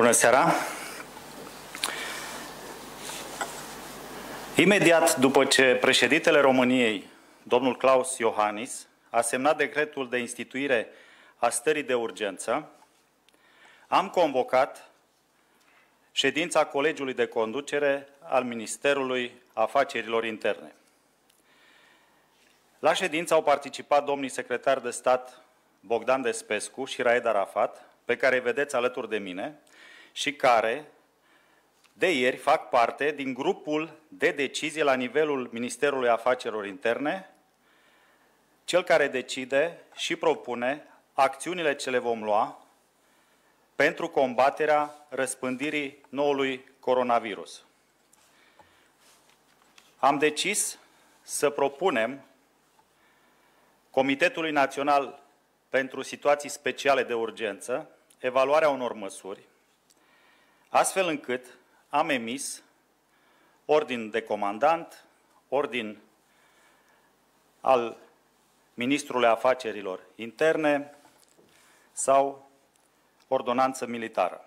Bună seara! Imediat după ce președintele României, domnul Claus Iohannis, a semnat decretul de instituire a stării de urgență, am convocat ședința Colegiului de Conducere al Ministerului Afacerilor Interne. La ședință au participat domnii secretari de stat Bogdan Despescu și Raed Arafat, pe care îi vedeți alături de mine, și care de ieri fac parte din grupul de decizie la nivelul Ministerului Afacerilor Interne, cel care decide și propune acțiunile ce le vom lua pentru combaterea răspândirii noului coronavirus. Am decis să propunem Comitetului Național pentru Situații Speciale de Urgență evaluarea unor măsuri, astfel încât am emis ordin de comandant, ordin al Ministrului Afacerilor Interne sau ordonanță militară.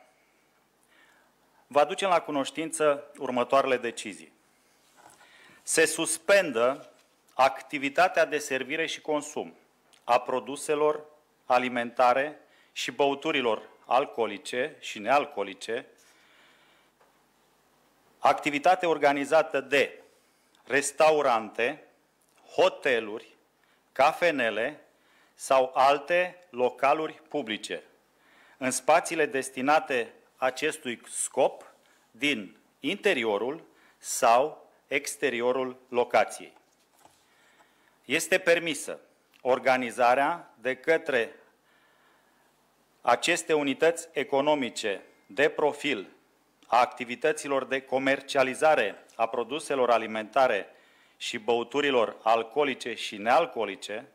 Vă aducem la cunoștință următoarele decizii. Se suspendă activitatea de servire și consum a produselor alimentare și băuturilor alcoolice și nealcoolice, activitate organizată de restaurante, hoteluri, cafenele sau alte localuri publice în spațiile destinate acestui scop din interiorul sau exteriorul locației. Este permisă organizarea de către aceste unități economice de profil a activităților de comercializare a produselor alimentare și băuturilor alcoolice și nealcoolice,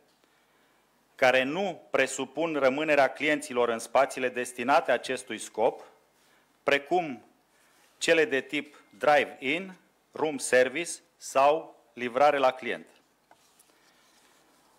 care nu presupun rămânerea clienților în spațiile destinate acestui scop, precum cele de tip drive-in, room service sau livrare la client.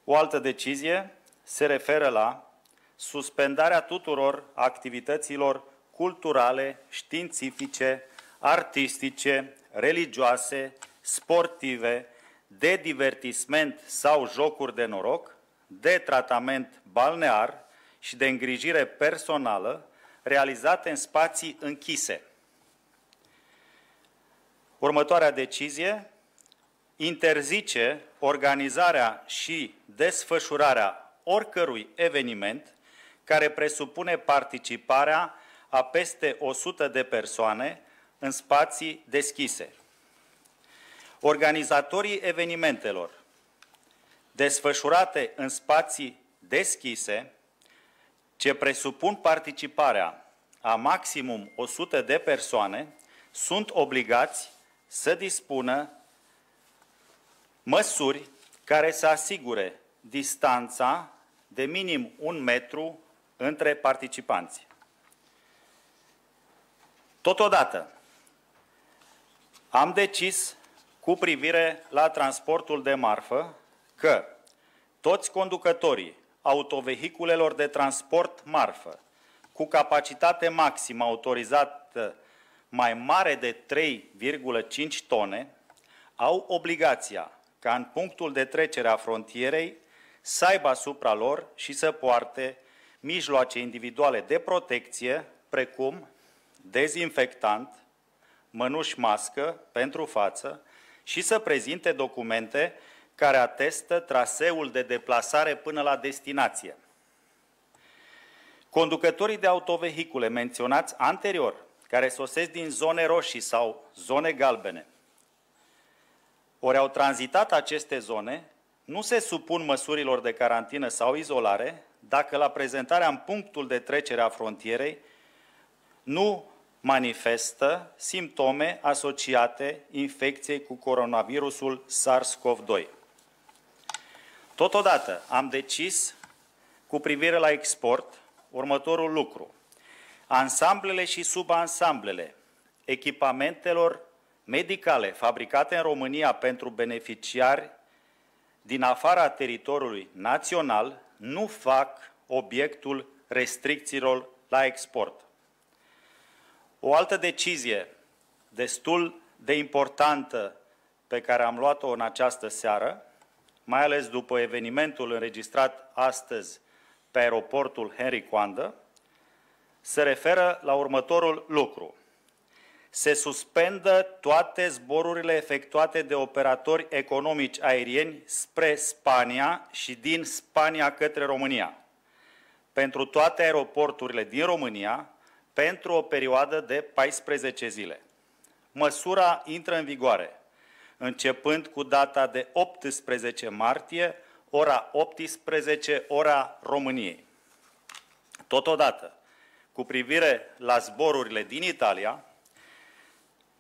O altă decizie se referă la suspendarea tuturor activităților culturale, științifice, artistice, religioase, sportive, de divertisment sau jocuri de noroc, de tratament balnear și de îngrijire personală realizate în spații închise. Următoarea decizie interzice organizarea și desfășurarea oricărui eveniment care presupune participarea a peste 100 de persoane în spații deschise. Organizatorii evenimentelor desfășurate în spații deschise, ce presupun participarea a maximum 100 de persoane, sunt obligați să dispună măsuri care să asigure distanța de minim un metru între participanți. Totodată, am decis cu privire la transportul de marfă că toți conducătorii autovehiculelor de transport marfă cu capacitate maximă autorizată mai mare de 3,5 tone au obligația ca în punctul de trecere a frontierei să aibă asupra lor și să poarte mijloace individuale de protecție, precum dezinfectant, mănuși mască pentru față și să prezinte documente care atestă traseul de deplasare până la destinație. Conducătorii de autovehicule menționați anterior, care sosesc din zone roșii sau zone galbene, ori au tranzitat aceste zone, nu se supun măsurilor de carantină sau izolare dacă la prezentarea în punctul de trecere a frontierei nu manifestă simptome asociate infecției cu coronavirusul SARS-CoV-2. Totodată am decis cu privire la export următorul lucru. Ansamblele și subansamblele echipamentelor medicale fabricate în România pentru beneficiari din afara teritoriului național nu fac obiectul restricțiilor la export. O altă decizie destul de importantă pe care am luat-o în această seară, mai ales după evenimentul înregistrat astăzi pe aeroportul Henry Coandă, se referă la următorul lucru. Se suspendă toate zborurile efectuate de operatori economici aerieni spre Spania și din Spania către România. Pentru toate aeroporturile din România, pentru o perioadă de 14 zile. Măsura intră în vigoare, începând cu data de 18 martie, ora 18, ora României. Totodată, cu privire la zborurile din Italia,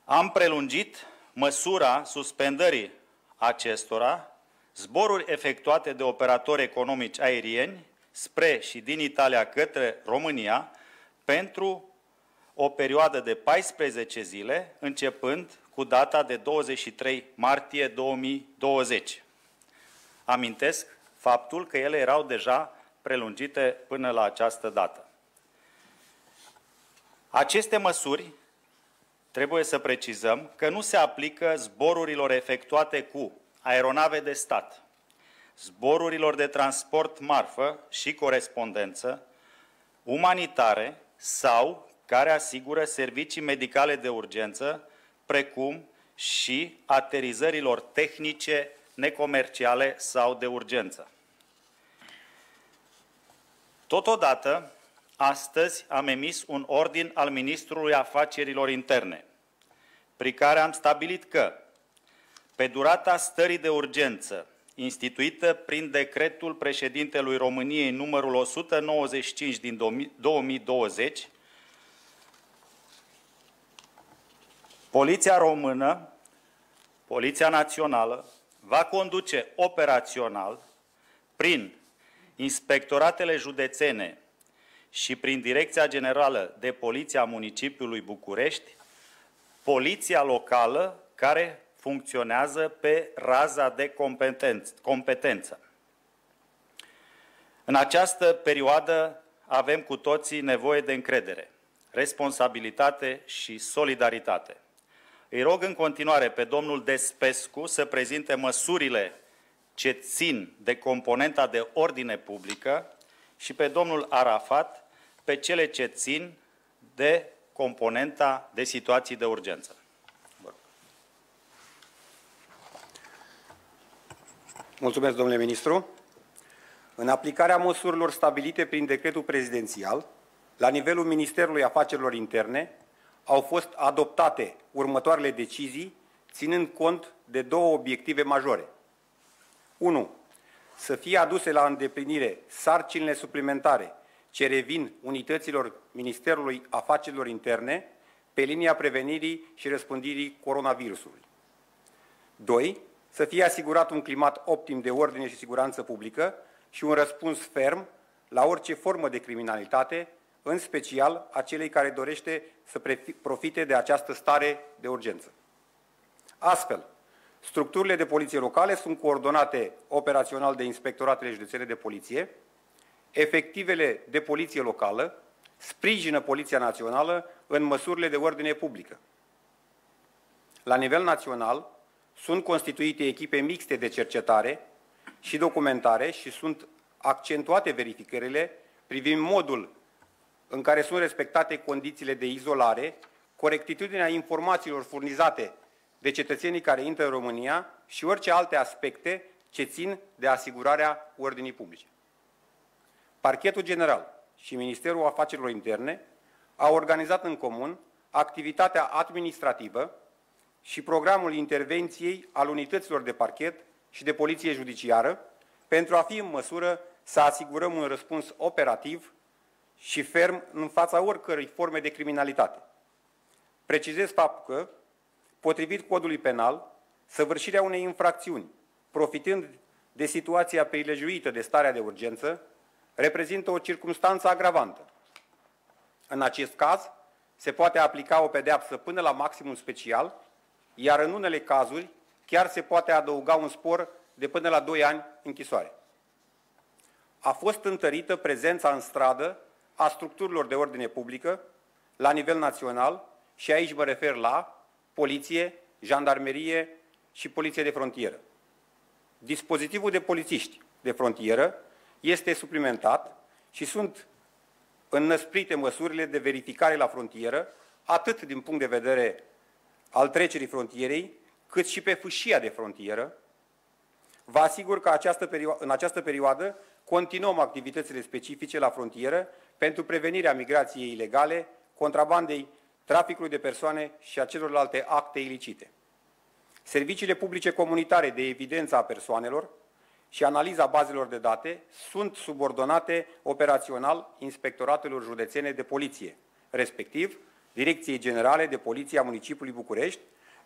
am prelungit măsura suspendării acestora, zboruri efectuate de operatori economici aerieni spre și din Italia către România pentru o perioadă de 14 zile, începând cu data de 23 martie 2020. Amintesc faptul că ele erau deja prelungite până la această dată. Aceste măsuri trebuie să precizăm că nu se aplică zborurilor efectuate cu aeronave de stat, zborurilor de transport marfă și corespondență, umanitare sau care asigură servicii medicale de urgență, precum și aterizărilor tehnice necomerciale sau de urgență. Totodată, astăzi am emis un ordin al Ministrului Afacerilor Interne, prin care am stabilit că, pe durata stării de urgență, instituită prin decretul președintelui României numărul 195 din 2020, Poliția Română, Poliția Națională, va conduce operațional prin inspectoratele județene și prin Direcția Generală de Poliție a Municipiului București, poliția locală care funcționează pe raza de competență. În această perioadă avem cu toții nevoie de încredere, responsabilitate și solidaritate. Îi rog în continuare pe domnul Despescu să prezinte măsurile ce țin de componenta de ordine publică și pe domnul Arafat pe cele ce țin de componenta de situații de urgență. Mulțumesc, domnule ministru. În aplicarea măsurilor stabilite prin decretul prezidențial, la nivelul Ministerului Afacerilor Interne, au fost adoptate următoarele decizii, ținând cont de două obiective majore. 1. Să fie aduse la îndeplinire sarcinile suplimentare ce revin unităților Ministerului Afacerilor Interne pe linia prevenirii și răspândirii coronavirusului. 2. Să fie asigurat un climat optim de ordine și siguranță publică și un răspuns ferm la orice formă de criminalitate în special a celei care dorește să profite de această stare de urgență. Astfel, structurile de poliție locale sunt coordonate operațional de inspectoratele județene de poliție, efectivele de poliție locală sprijină Poliția Națională în măsurile de ordine publică. La nivel național, sunt constituite echipe mixte de cercetare și documentare și sunt accentuate verificările privind modul în care sunt respectate condițiile de izolare, corectitudinea informațiilor furnizate de cetățenii care intră în România și orice alte aspecte ce țin de asigurarea ordinii publice. Parchetul General și Ministerul Afacerilor Interne au organizat în comun activitatea administrativă și programul intervenției al unităților de parchet și de poliție judiciară pentru a fi în măsură să asigurăm un răspuns operativ și ferm în fața oricărei forme de criminalitate. Precizez faptul că, potrivit codului penal, săvârșirea unei infracțiuni, profitând de situația prilejuită de starea de urgență, reprezintă o circunstanță agravantă. În acest caz, se poate aplica o pedeapsă până la maximum special, iar în unele cazuri chiar se poate adăuga un spor de până la 2 ani închisoare. A fost întărită prezența în stradă a structurilor de ordine publică la nivel național și aici mă refer la poliție, jandarmerie și poliție de frontieră. Dispozitivul de polițiști de frontieră este suplimentat și sunt înnăsprite măsurile de verificare la frontieră, atât din punct de vedere al trecerii frontierei, cât și pe fâșia de frontieră. Vă asigur că această în această perioadă continuăm activitățile specifice la frontieră pentru prevenirea migrației ilegale, contrabandei, traficului de persoane și a celorlalte acte ilicite. Serviciile publice comunitare de evidență a persoanelor și analiza bazelor de date sunt subordonate operațional inspectoratelor județene de poliție, respectiv Direcției Generale de Poliție a Municipiului București,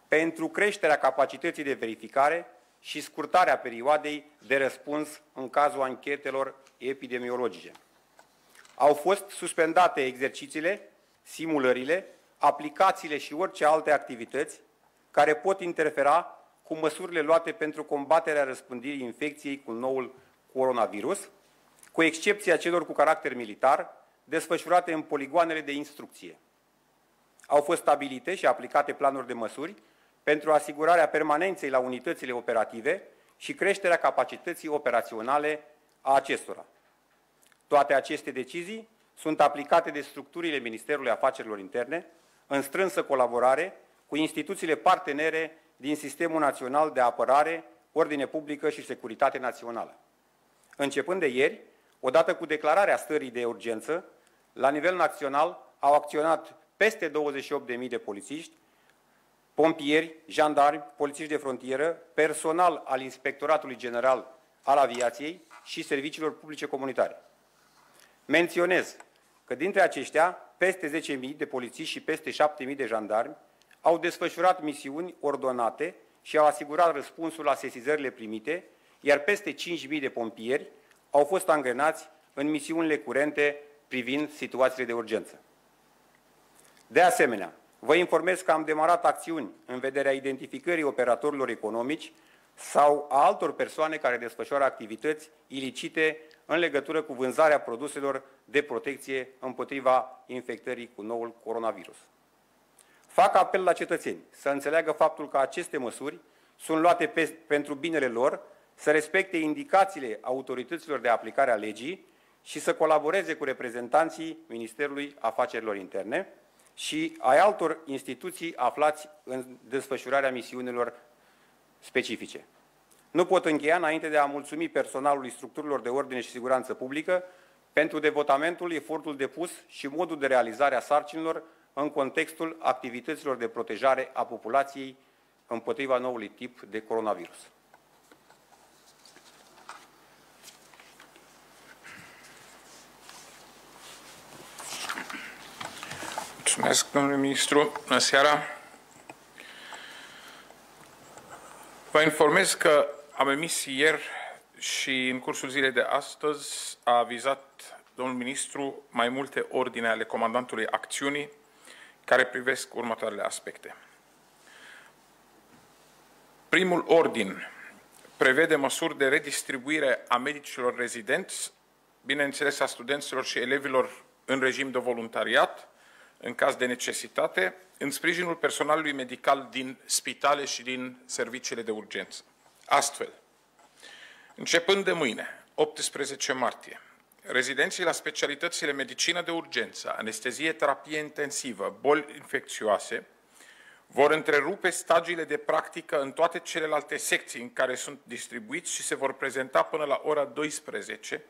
pentru creșterea capacității de verificare și scurtarea perioadei de răspuns în cazul anchetelor epidemiologice. Au fost suspendate exercițiile, simulările, aplicațiile și orice alte activități care pot interfera cu măsurile luate pentru combaterea răspândirii infecției cu noul coronavirus, cu excepția celor cu caracter militar, desfășurate în poligoanele de instrucție. Au fost stabilite și aplicate planuri de măsuri pentru asigurarea permanenței la unitățile operative și creșterea capacității operaționale a acestora. Toate aceste decizii sunt aplicate de structurile Ministerului Afacerilor Interne în strânsă colaborare cu instituțiile partenere din Sistemul Național de Apărare, Ordine Publică și Securitate Națională. Începând de ieri, odată cu declararea stării de urgență, la nivel național au acționat peste 28.000 de polițiști, pompieri, jandarmi, polițiști de frontieră, personal al Inspectoratului General al Aviației și serviciilor publice comunitare. Menționez că dintre aceștia, peste 10.000 de polițiști și peste 7.000 de jandarmi au desfășurat misiuni ordonate și au asigurat răspunsul la sesizările primite, iar peste 5.000 de pompieri au fost angrenați în misiunile curente privind situațiile de urgență. De asemenea, vă informez că am demarat acțiuni în vederea identificării operatorilor economici sau a altor persoane care desfășoară activități ilicite în legătură cu vânzarea produselor de protecție împotriva infectării cu noul coronavirus. Fac apel la cetățeni să înțeleagă faptul că aceste măsuri sunt luate pe, pentru binele lor, să respecte indicațiile autorităților de aplicare a legii și să colaboreze cu reprezentanții Ministerului Afacerilor Interne și ai altor instituții aflați în desfășurarea misiunilor specifice. Nu pot încheia înainte de a mulțumi personalului structurilor de ordine și siguranță publică pentru devotamentul, efortul depus și modul de realizare a sarcinilor în contextul activităților de protejare a populației împotriva noului tip de coronavirus. Mulțumesc, domnule ministru. Bună seara. Vă informez că am emis ieri și în cursul zilei de astăzi a avizat domnul ministru mai multe ordine ale comandantului acțiunii care privesc următoarele aspecte. Primul ordin prevede măsuri de redistribuire a medicilor rezidenți, bineînțeles a studenților și elevilor în regim de voluntariat, în caz de necesitate, în sprijinul personalului medical din spitale și din serviciile de urgență. Astfel, începând de mâine, 18 martie, rezidenții la specialitățile medicină de urgență, anestezie, terapie intensivă, boli infecțioase, vor întrerupe stagiile de practică în toate celelalte secții în care sunt distribuiți și se vor prezenta până la ora 12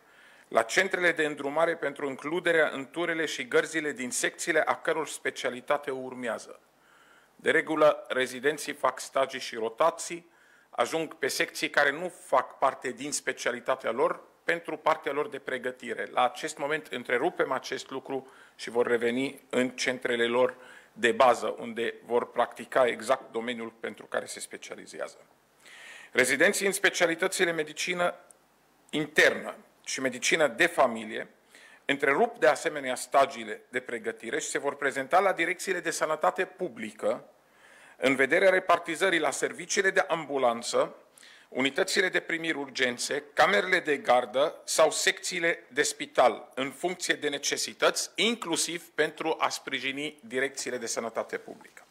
la centrele de îndrumare pentru includerea în turele și gărzile din secțiile a căror specialitate urmează. De regulă, rezidenții fac stagii și rotații, ajung pe secții care nu fac parte din specialitatea lor pentru partea lor de pregătire. La acest moment întrerupem acest lucru și vor reveni în centrele lor de bază, unde vor practica exact domeniul pentru care se specializează. Rezidenții în specialitățile medicină internă și medicină de familie întrerup de asemenea stagiile de pregătire și se vor prezenta la direcțiile de sănătate publică în vederea repartizării la serviciile de ambulanță unitățile de primiri urgențe, camerele de gardă sau secțiile de spital, în funcție de necesități, inclusiv pentru a sprijini direcțiile de sănătate publică.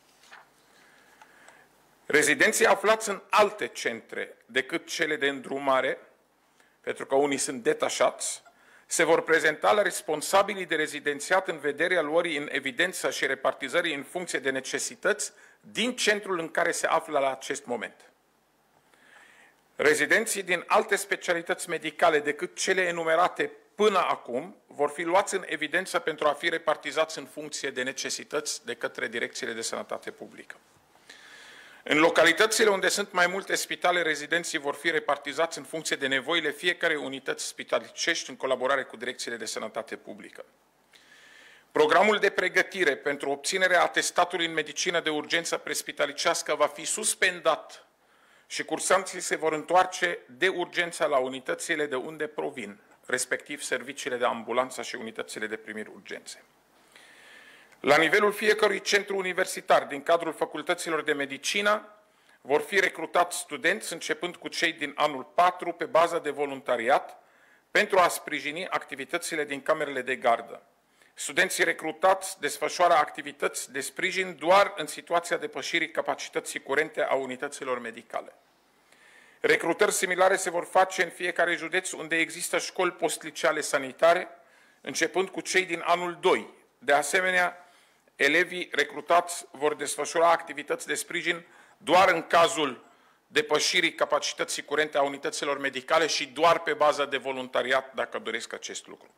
Rezidenții aflați în alte centre decât cele de îndrumare, pentru că unii sunt detașați, se vor prezenta la responsabilii de rezidențiat în vederea luării în evidență și repartizării în funcție de necesități din centrul în care se află la acest moment. Rezidenții din alte specialități medicale decât cele enumerate până acum vor fi luați în evidență pentru a fi repartizați în funcție de necesități de către direcțiile de sănătate publică. În localitățile unde sunt mai multe spitale, rezidenții vor fi repartizați în funcție de nevoile fiecare unități spitalicești în colaborare cu direcțiile de sănătate publică. Programul de pregătire pentru obținerea atestatului în medicină de urgență prespitalicească va fi suspendat și cursanții se vor întoarce de urgență la unitățile de unde provin, respectiv serviciile de ambulanță și unitățile de primiri urgențe. La nivelul fiecărui centru universitar din cadrul facultăților de medicină vor fi recrutați studenți începând cu cei din anul 4 pe bază de voluntariat pentru a sprijini activitățile din camerele de gardă. Studenții recrutați desfășoară activități de sprijin doar în situația depășirii capacității curente a unităților medicale. Recrutări similare se vor face în fiecare județ unde există școli postliceale sanitare, începând cu cei din anul 2. De asemenea, elevii recrutați vor desfășura activități de sprijin doar în cazul depășirii capacității curente a unităților medicale și doar pe bază de voluntariat, dacă doresc acest lucru.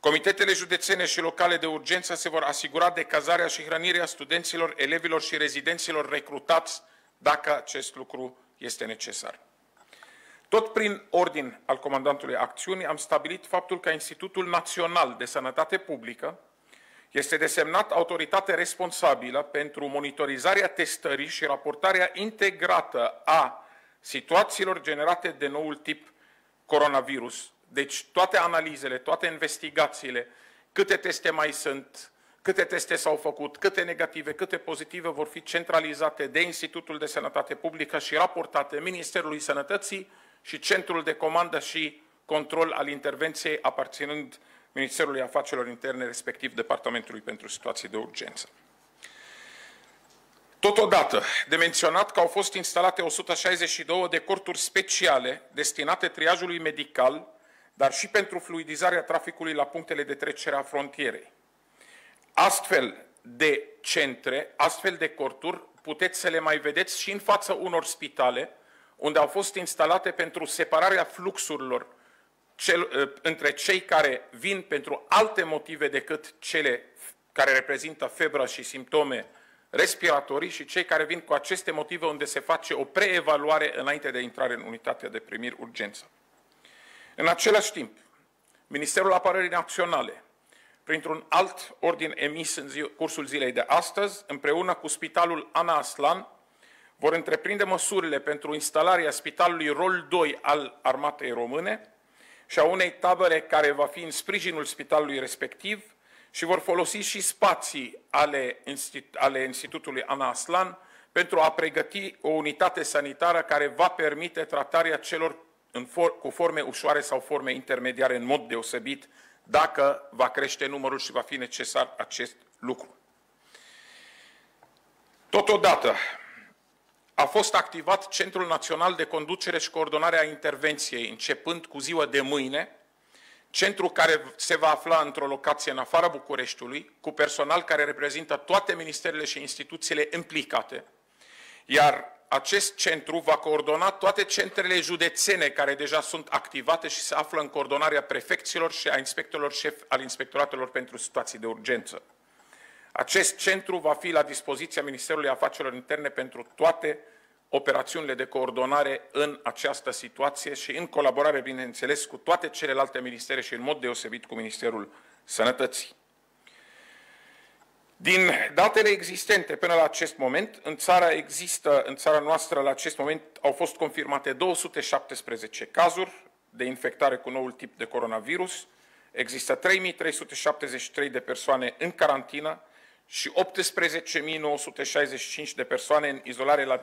Comitetele județene și locale de urgență se vor asigura de cazarea și hrănirea studenților, elevilor și rezidenților recrutați dacă acest lucru este necesar. Tot prin ordin al comandantului acțiunii am stabilit faptul că Institutul Național de Sănătate Publică este desemnat autoritate responsabilă pentru monitorizarea testării și raportarea integrată a situațiilor generate de noul tip coronavirus. Deci toate analizele, toate investigațiile, câte teste mai sunt, câte teste s-au făcut, câte negative, câte pozitive vor fi centralizate de Institutul de Sănătate Publică și raportate Ministerului Sănătății și Centrul de Comandă și Control al intervenției aparținând Ministerului Afacerilor Interne, respectiv Departamentului pentru Situații de Urgență. Totodată, de menționat că au fost instalate 162 de corturi speciale destinate triajului medical, dar și pentru fluidizarea traficului la punctele de trecere a frontierei. Astfel de centre, astfel de corturi, puteți să le mai vedeți și în fața unor spitale, unde au fost instalate pentru separarea fluxurilor cel, ă, între cei care vin pentru alte motive decât cele care reprezintă febră și simptome respiratorii și cei care vin cu aceste motive unde se face o preevaluare înainte de intrare în unitatea de primiri urgență. În același timp, Ministerul Apărării Naționale, printr-un alt ordin emis în zi, cursul zilei de astăzi, împreună cu Spitalul Ana Aslan, vor întreprinde măsurile pentru instalarea Spitalului Rol 2 al Armatei Române și a unei tabere care va fi în sprijinul spitalului respectiv și vor folosi și spații ale, Institut, ale Institutului Ana Aslan pentru a pregăti o unitate sanitară care va permite tratarea celor în for, cu forme ușoare sau forme intermediare în mod deosebit dacă va crește numărul și va fi necesar acest lucru. Totodată, a fost activat Centrul Național de Conducere și Coordonare a Intervenției, începând cu ziua de mâine, centru care se va afla într-o locație în afara Bucureștiului, cu personal care reprezintă toate ministerele și instituțiile implicate, iar acest centru va coordona toate centrele județene care deja sunt activate și se află în coordonarea prefecților și a inspectorilor șef al inspectoratelor pentru situații de urgență. Acest centru va fi la dispoziția Ministerului Afacerilor Interne pentru toate operațiunile de coordonare în această situație și în colaborare, bineînțeles, cu toate celelalte ministere și în mod deosebit cu Ministerul Sănătății. Din datele existente până la acest moment, în țara există, în țara noastră la acest moment au fost confirmate 217 cazuri de infectare cu noul tip de coronavirus, există 3373 de persoane în carantină și 18.965 de persoane în izolare la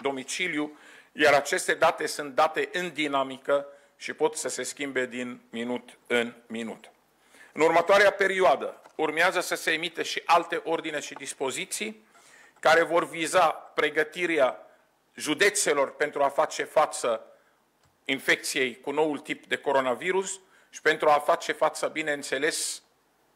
domiciliu, iar aceste date sunt date în dinamică și pot să se schimbe din minut în minut. În următoarea perioadă urmează să se emite și alte ordine și dispoziții care vor viza pregătirea județelor pentru a face față infecției cu noul tip de coronavirus și pentru a face față, bineînțeles,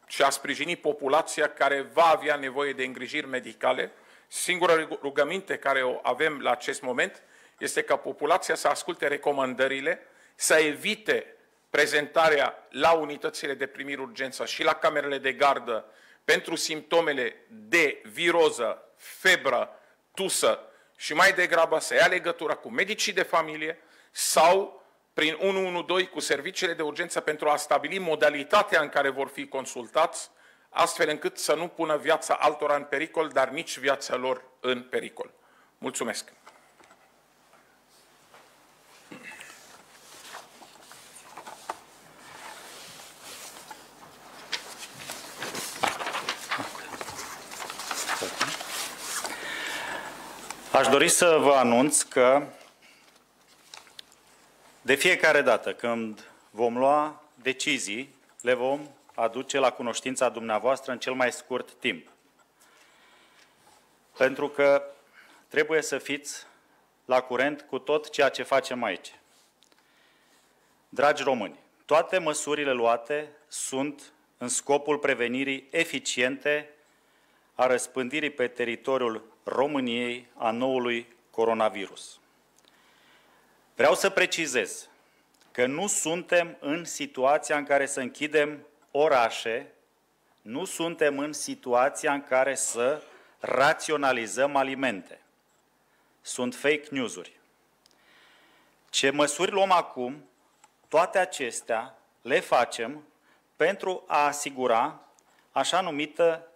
și a sprijini populația care va avea nevoie de îngrijiri medicale. Singura rugăminte care o avem la acest moment este ca populația să asculte recomandările, să evite prezentarea la unitățile de primire urgență și la camerele de gardă pentru simptomele de viroză, febră, tusă și mai degrabă să ia legătura cu medicii de familie sau prin 112 cu serviciile de urgență pentru a stabili modalitatea în care vor fi consultați, astfel încât să nu pună viața altora în pericol, dar nici viața lor în pericol. Mulțumesc! Aș dori să vă anunț că de fiecare dată când vom lua decizii, le vom aduce la cunoștința dumneavoastră în cel mai scurt timp. Pentru că trebuie să fiți la curent cu tot ceea ce facem aici. Dragi români, toate măsurile luate sunt în scopul prevenirii eficiente a răspândirii pe teritoriul României a noului coronavirus. Vreau să precizez că nu suntem în situația în care să închidem orașe, nu suntem în situația în care să raționalizăm alimente. Sunt fake news-uri. Ce măsuri luăm acum, toate acestea le facem pentru a asigura așa numită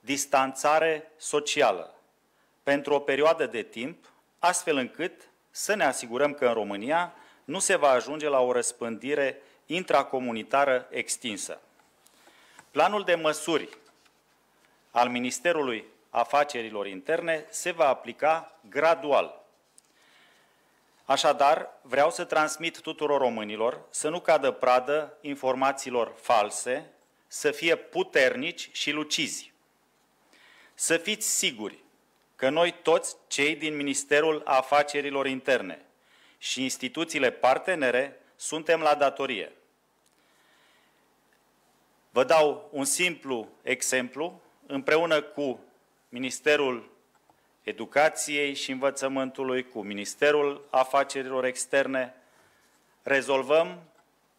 distanțare socială pentru o perioadă de timp, astfel încât să ne asigurăm că în România nu se va ajunge la o răspândire intracomunitară extinsă. Planul de măsuri al Ministerului Afacerilor Interne se va aplica gradual. Așadar, vreau să transmit tuturor românilor să nu cadă pradă informațiilor false, să fie puternici și lucizi. Să fiți siguri că noi toți cei din Ministerul Afacerilor Interne și instituțiile partenere suntem la datorie. Vă dau un simplu exemplu. Împreună cu Ministerul Educației și Învățământului, cu Ministerul Afacerilor Externe, rezolvăm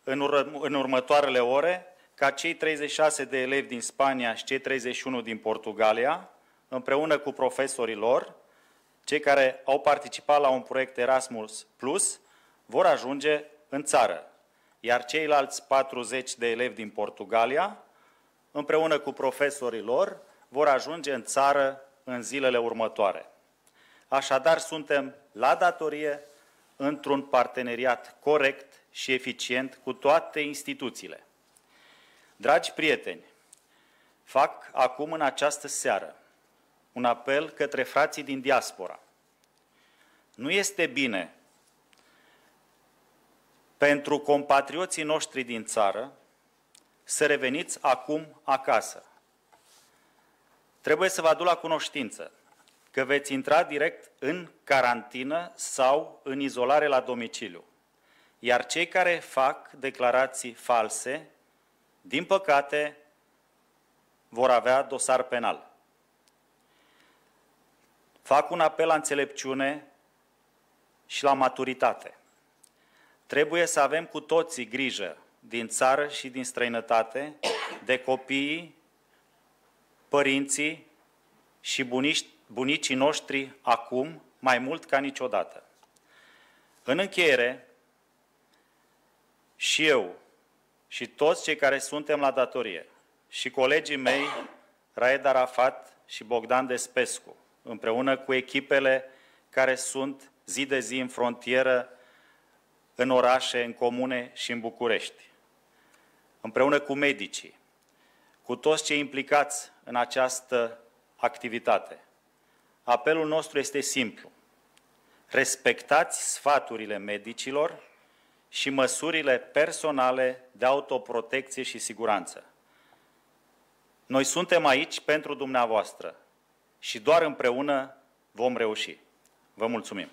în, ur- în următoarele ore ca cei 36 de elevi din Spania și cei 31 din Portugalia împreună cu profesorii lor, cei care au participat la un proiect Erasmus Plus, vor ajunge în țară, iar ceilalți 40 de elevi din Portugalia, împreună cu profesorii lor, vor ajunge în țară în zilele următoare. Așadar, suntem la datorie într-un parteneriat corect și eficient cu toate instituțiile. Dragi prieteni, fac acum în această seară un apel către frații din diaspora. Nu este bine pentru compatrioții noștri din țară să reveniți acum acasă. Trebuie să vă aduc la cunoștință că veți intra direct în carantină sau în izolare la domiciliu. Iar cei care fac declarații false, din păcate, vor avea dosar penal. Fac un apel la înțelepciune și la maturitate. Trebuie să avem cu toții grijă din țară și din străinătate de copiii, părinții și bunici, bunicii noștri acum mai mult ca niciodată. În încheiere, și eu și toți cei care suntem la datorie și colegii mei, Raed Arafat și Bogdan Despescu, împreună cu echipele care sunt zi de zi în frontieră, în orașe, în comune și în București. Împreună cu medicii, cu toți cei implicați în această activitate. Apelul nostru este simplu. respectați sfaturile medicilor și măsurile personale de autoprotecție și siguranță. Noi suntem aici pentru dumneavoastră și doar împreună vom reuși. Vă mulțumim!